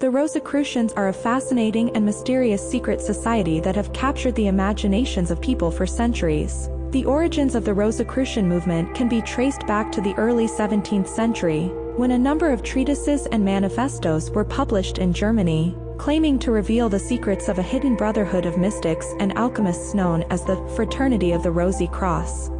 The Rosicrucians are a fascinating and mysterious secret society that have captured the imaginations of people for centuries. The origins of the Rosicrucian movement can be traced back to the early 17th century, when a number of treatises and manifestos were published in Germany, claiming to reveal the secrets of a hidden brotherhood of mystics and alchemists known as the Fraternity of the Rosy Cross.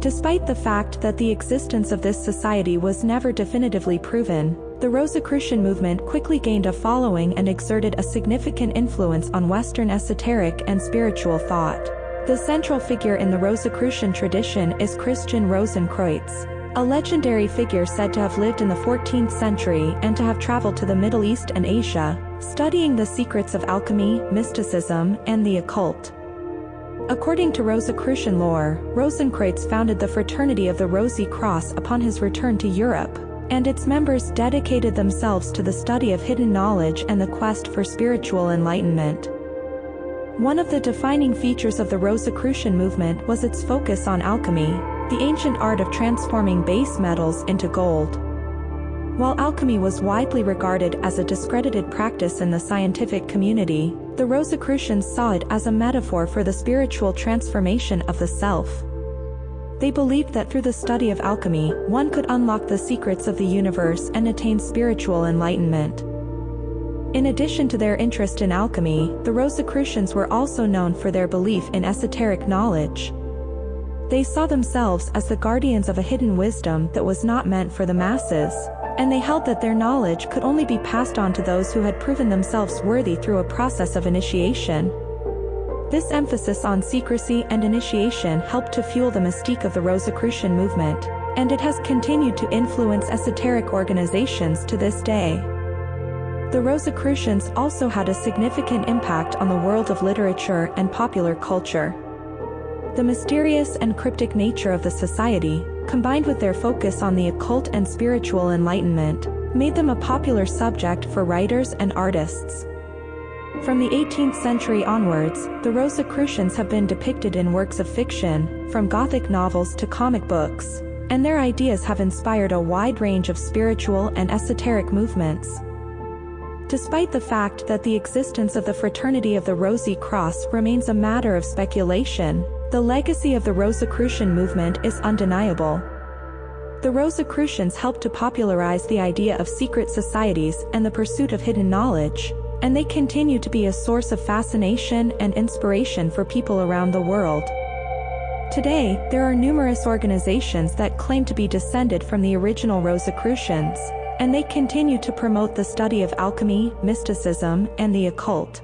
Despite the fact that the existence of this society was never definitively proven, the Rosicrucian movement quickly gained a following and exerted a significant influence on Western esoteric and spiritual thought. The central figure in the Rosicrucian tradition is Christian Rosenkreutz, a legendary figure said to have lived in the 14th century and to have traveled to the Middle East and Asia, studying the secrets of alchemy, mysticism, and the occult. According to Rosicrucian lore, Rosenkreutz founded the Fraternity of the Rosy Cross upon his return to Europe, and its members dedicated themselves to the study of hidden knowledge and the quest for spiritual enlightenment. One of the defining features of the Rosicrucian movement was its focus on alchemy, the ancient art of transforming base metals into gold. While alchemy was widely regarded as a discredited practice in the scientific community, the Rosicrucians saw it as a metaphor for the spiritual transformation of the self. They believed that through the study of alchemy, one could unlock the secrets of the universe and attain spiritual enlightenment. In addition to their interest in alchemy, the Rosicrucians were also known for their belief in esoteric knowledge. They saw themselves as the guardians of a hidden wisdom that was not meant for the masses, and they held that their knowledge could only be passed on to those who had proven themselves worthy through a process of initiation. This emphasis on secrecy and initiation helped to fuel the mystique of the Rosicrucian movement, and it has continued to influence esoteric organizations to this day. The Rosicrucians also had a significant impact on the world of literature and popular culture. The mysterious and cryptic nature of the society, combined with their focus on the occult and spiritual enlightenment, made them a popular subject for writers and artists. From the 18th century onwards, the Rosicrucians have been depicted in works of fiction, from Gothic novels to comic books, and their ideas have inspired a wide range of spiritual and esoteric movements. Despite the fact that the existence of the Fraternity of the Rosy Cross remains a matter of speculation, the legacy of the Rosicrucian movement is undeniable. The Rosicrucians helped to popularize the idea of secret societies and the pursuit of hidden knowledge, and they continue to be a source of fascination and inspiration for people around the world. Today, there are numerous organizations that claim to be descended from the original Rosicrucians, and they continue to promote the study of alchemy, mysticism, and the occult.